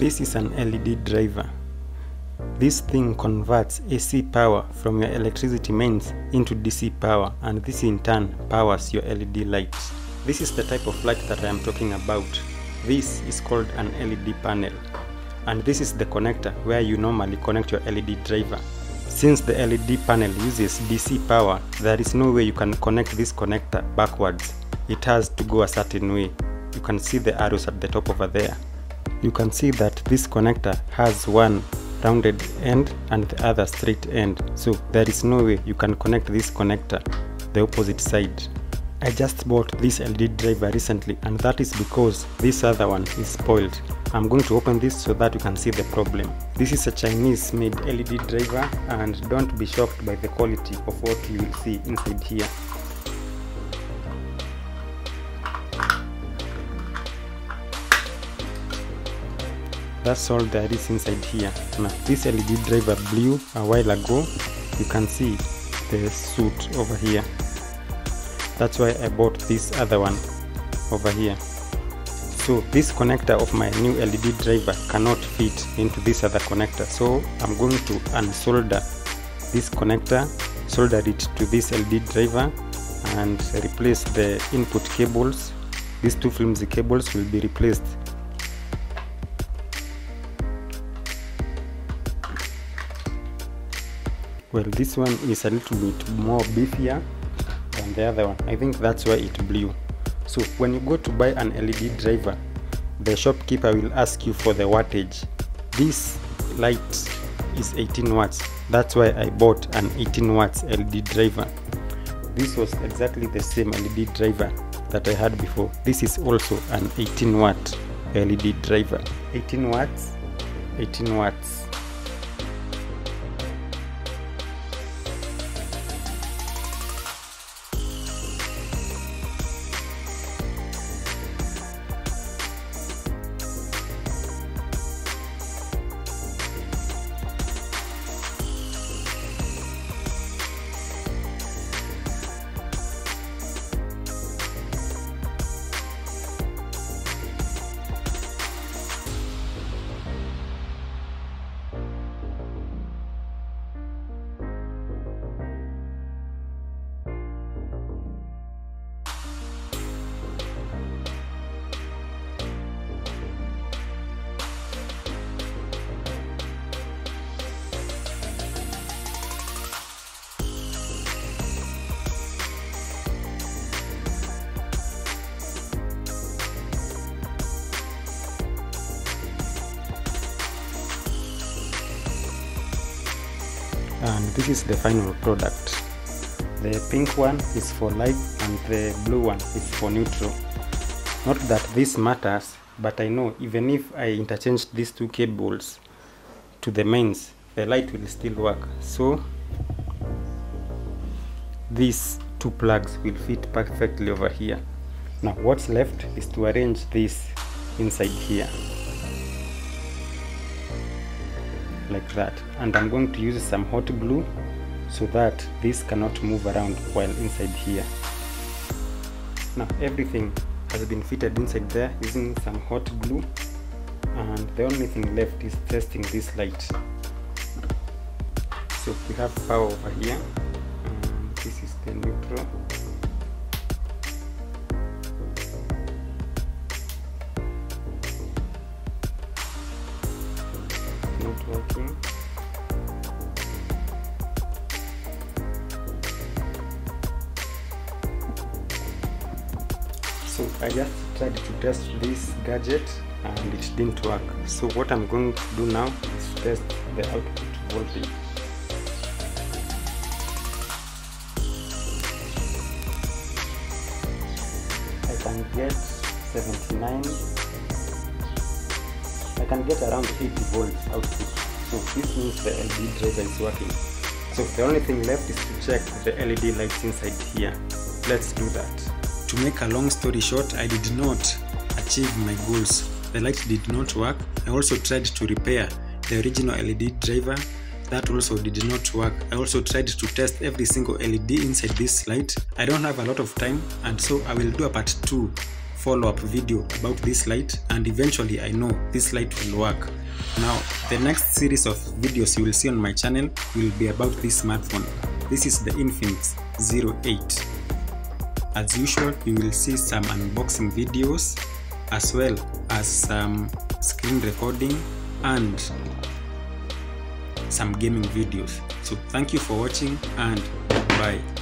This is an LED driver. This thing converts AC power from your electricity mains into DC power and this in turn powers your LED lights. This is the type of light that I am talking about. This is called an LED panel and this is the connector where you normally connect your LED driver. Since the LED panel uses DC power, there is no way you can connect this connector backwards. It has to go a certain way. You can see the arrows at the top over there. You can see that this connector has one rounded end and the other straight end. So there is no way you can connect this connector the opposite side. I just bought this LED driver recently and that is because this other one is spoiled. I'm going to open this so that you can see the problem. This is a Chinese made LED driver and don't be shocked by the quality of what you will see inside here. That's all there is inside here. Now this LED driver blew a while ago. You can see the suit over here that's why I bought this other one over here so this connector of my new LED driver cannot fit into this other connector so I'm going to unsolder this connector solder it to this LED driver and replace the input cables these two flimsy cables will be replaced well this one is a little bit more beefier than the other one. I think that's why it blew. So when you go to buy an led driver the shopkeeper will ask you for the wattage. This light is 18 watts. That's why i bought an 18 watts led driver. This was exactly the same led driver that i had before. This is also an 18 watt led driver. 18 watts 18 watts and this is the final product. The pink one is for light and the blue one is for neutral. Not that this matters but i know even if i interchange these two cables to the mains the light will still work. So these two plugs will fit perfectly over here. Now what's left is to arrange this inside here like that. And I'm going to use some hot glue so that this cannot move around while inside here. Now everything has been fitted inside there using some hot glue. And the only thing left is testing this light. So we have power over here. And this is the neutral not working so I just tried to test this gadget and it didn't work. So what I'm going to do now is test the output voltage I can get 79 I can get around 80 volts output. So this means the LED driver is working. So the only thing left is to check the LED lights inside here. Let's do that. To make a long story short I did not achieve my goals. The light did not work. I also tried to repair the original LED driver. That also did not work. I also tried to test every single LED inside this light. I don't have a lot of time and so I will do a part 2 follow-up video about this light and eventually I know this light will work. Now the next series of videos you will see on my channel will be about this smartphone. This is the Infinix 08. As usual you will see some unboxing videos as well as some screen recording and some gaming videos. So thank you for watching and bye.